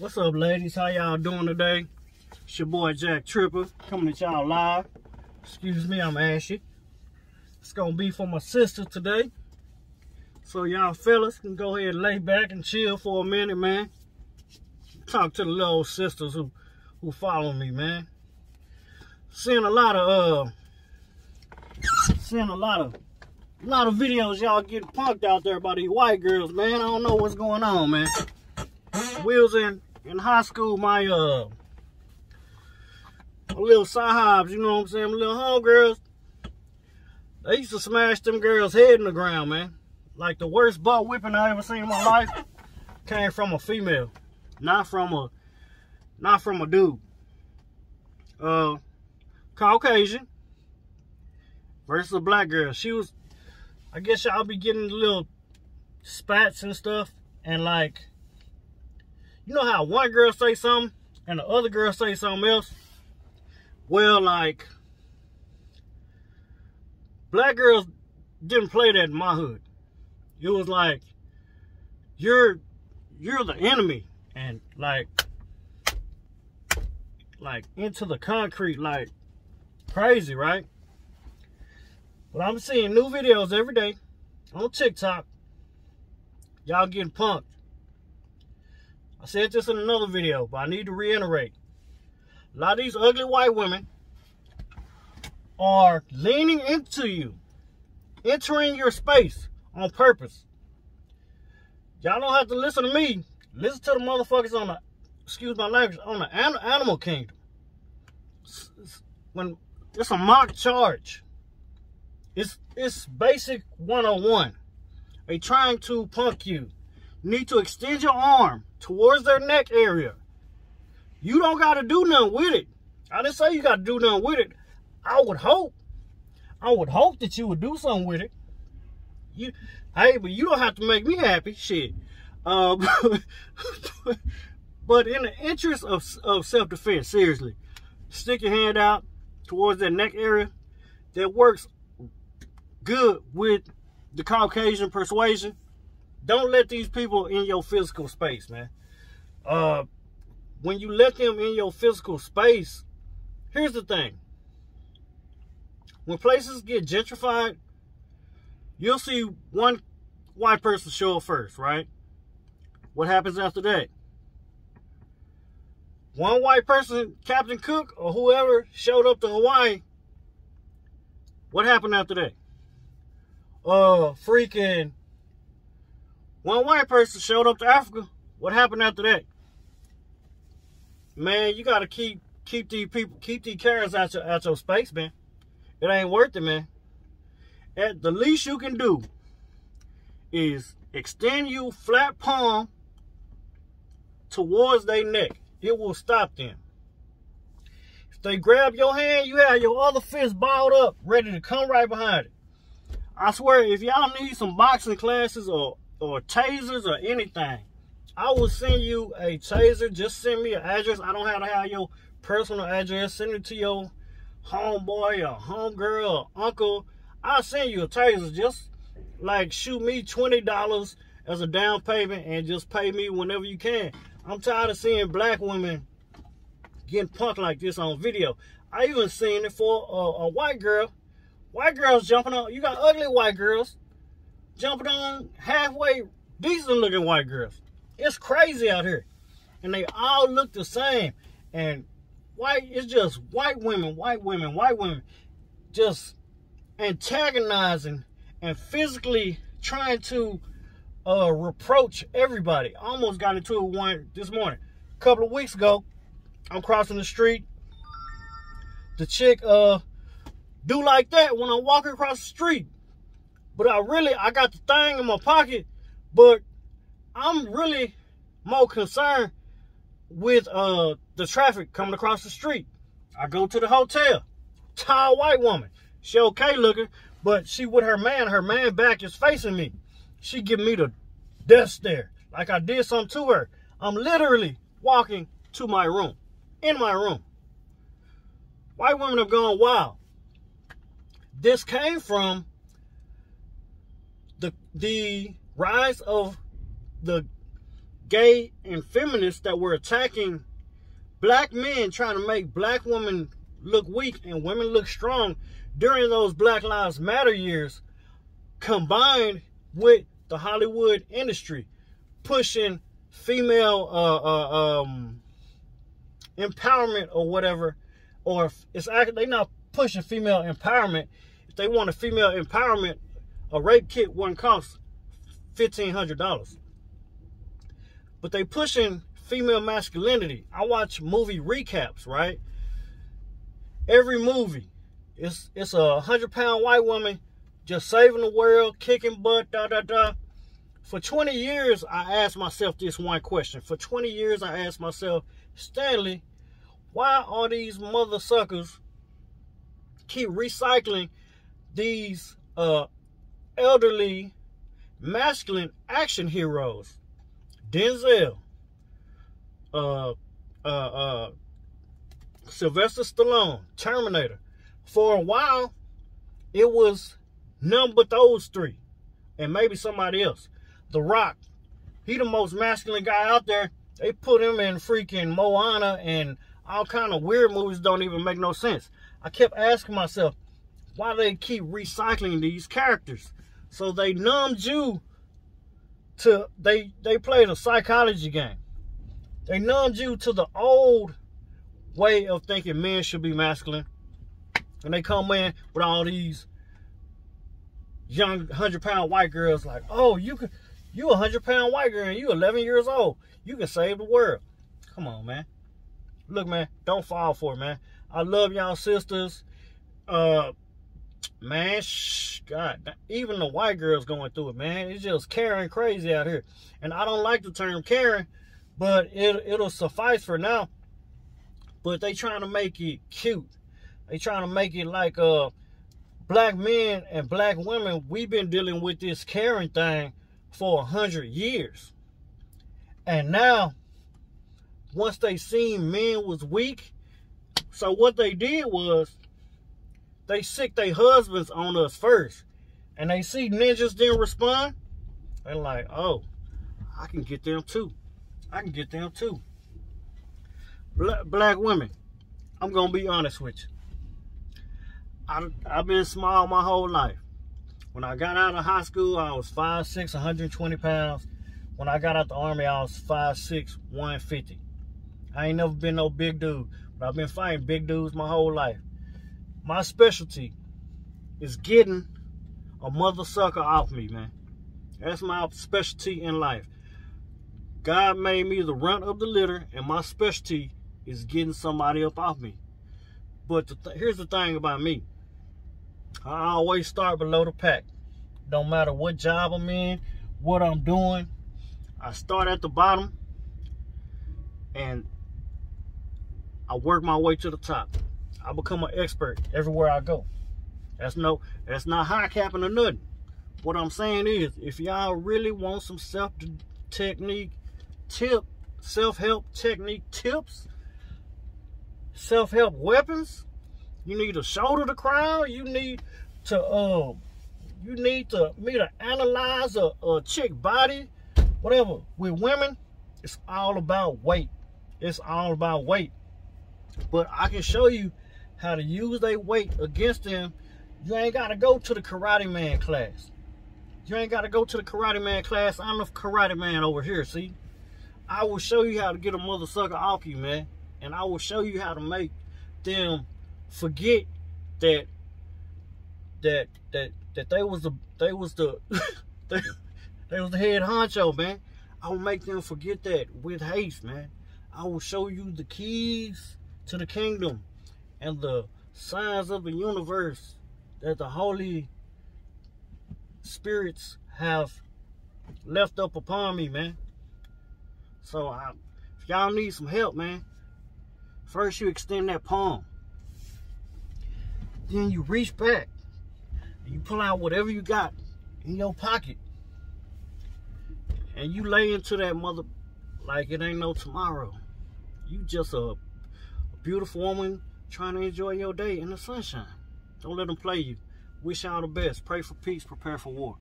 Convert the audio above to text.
What's up, ladies? How y'all doing today? It's your boy Jacc Trippa coming at y'all live. Excuse me, I'm ashy. It's gonna be for my sister today. So y'all fellas can go ahead and lay back and chill for a minute, man. Talk to the little sisters who who follow me, man. Seeing a lot of uh seeing a lot of a lot of videos y'all getting punked out there by these white girls, man. I don't know what's going on, man. Wheels in in high school, my uh my little sahibs, you know what I'm saying, my little homegirls. They used to smash them girls' head in the ground, man. Like the worst butt whipping I ever seen in my life came from a female, not from a not from a dude. Uh, Caucasian versus a black girl. She was, I guess y'all be getting little spats and stuff, and like you know how one girl say something and the other girl say something else? Well, like, black girls didn't play that in my hood. It was like, you're, you're the enemy. And like, like into the concrete, like crazy, right? But I'm seeing new videos every day on TikTok. Y'all getting punked. I said this in another video, but I need to reiterate. A lot of these ugly white women are leaning into you, entering your space on purpose. Y'all don't have to listen to me. Listen to the motherfuckers on the, excuse my language, on the animal kingdom. When it's a mock charge. It's it's basic 101. They trying to punk you. You need to extend your arm towards their neck area. You don't got to do nothing with it. I didn't say you got to do nothing with it. I would hope. I would hope that you would do something with it. You, hey, but you don't have to make me happy. Shit. Uh, but in the interest of, of self-defense, seriously, stick your hand out towards that neck area. That works good with the Caucasian persuasion don't let these people in your physical space, man. Uh, when you let them in your physical space, here's the thing. When places get gentrified, you'll see one white person show up first, right? What happens after that? One white person, Captain Cook or whoever, showed up to Hawaii. What happened after that? Uh, freaking one white person showed up to Africa. What happened after that? Man, you gotta keep keep these people keep these carrots out your out your space, man. It ain't worth it, man. At the least you can do is extend your flat palm towards their neck. It will stop them. If they grab your hand, you have your other fist balled up, ready to come right behind it. I swear, if y'all need some boxing classes or or tasers or anything, I will send you a taser. Just send me an address. I don't have to have your personal address. Send it to your homeboy or homegirl or uncle. I'll send you a taser. Just like shoot me $20 as a down payment and just pay me whenever you can. I'm tired of seeing black women getting punked like this on video. I even seen it for a, a white girl. White girls jumping on. You got ugly white girls jumping on halfway decent looking white girls. It's crazy out here. And they all look the same. And white, it's just white women, white women, white women just antagonizing and physically trying to uh, reproach everybody. I almost got into one this morning. A couple of weeks ago, I'm crossing the street. The chick uh do like that when I'm walking across the street. But I really, I got the thing in my pocket, but I'm really more concerned with uh the traffic coming across the street. I go to the hotel, tall white woman. She okay looking, but she with her man, her man back is facing me. She give me the death stare, like I did something to her. I'm literally walking to my room, in my room. White women have gone wild. This came from the rise of the gay and feminists that were attacking black men, trying to make black women look weak and women look strong during those Black Lives Matter years, combined with the Hollywood industry pushing female uh, uh, um, empowerment or whatever, or it's actually they not pushing female empowerment. If they want a female empowerment, a rape kit wouldn't cost fifteen hundred dollars. But they pushing female masculinity. I watch movie recaps, right? Every movie, it's it's a hundred pound white woman just saving the world, kicking butt, da da da. For 20 years, I asked myself this one question. For 20 years, I asked myself, Stanley, why are these mother suckers keep recycling these uh, elderly masculine action heroes? Denzel, uh, uh, uh, Sylvester Stallone, Terminator. For a while, it was none but those three, and maybe somebody else. The Rock, he the most masculine guy out there. They put him in freaking Moana and all kind of weird movies don't even make no sense. I kept asking myself, why do they keep recycling these characters? So they numbed you to they they played a psychology game. They numbed you to the old way of thinking men should be masculine. And they come in with all these young hundred pound white girls like, oh, you could you a hundred pound white girl and you 11 years old. You can save the world. Come on, man. Look, man, don't fall for it, man. I love y'all sisters. Uh, man, shh, God, even the white girls going through it, man. It's just Karen crazy out here. And I don't like the term Karen, but it, it'll suffice for now. But they trying to make it cute. They trying to make it like uh black men and black women, we've been dealing with this Karen thing for a hundred years. And now, once they seen men was weak, so what they did was they sick their husbands on us first. And they see ninjas didn't respond. They're like, oh, I can get them too. I can get them too. Black, black women, I'm going to be honest with you. I, I've been small my whole life. When I got out of high school, I was 5'6", 120 pounds. When I got out the army, I was 5'6", 150. I ain't never been no big dude, but I've been fighting big dudes my whole life. My specialty is getting a mother sucker off me, man. That's my specialty in life. God made me the runt of the litter, and my specialty is getting somebody up off me. But the th here's the thing about me. I always start below the pack. Don't matter what job I'm in, what I'm doing. I start at the bottom and I work my way to the top. I become an expert everywhere I go. That's no, that's not high capping or nothing. What I'm saying is, if y'all really want some self technique tip, self-help technique tips, self-help weapons, you need to shoulder the crowd. You need to um, you need to me to analyze a, a chick body, whatever. With women, it's all about weight. It's all about weight. But I can show you how to use their weight against them. You ain't gotta go to the Karate Man class. You ain't gotta go to the Karate Man class. I'm the Karate Man over here, see? I will show you how to get a mother sucker off you, man. And I will show you how to make them forget that that that that they was the they was the they, they was the head honcho, man. I will make them forget that with haste, man. I will show you the keys to the kingdom and the signs of the universe that the holy spirits have left up upon me, man. So I, if y'all need some help, man, first you extend that palm. Then you reach back and you pull out whatever you got in your pocket. And you lay into that mother like it ain't no tomorrow. You just a, a beautiful woman trying to enjoy your day in the sunshine. Don't let them play you. Wish y'all the best. Pray for peace. Prepare for war.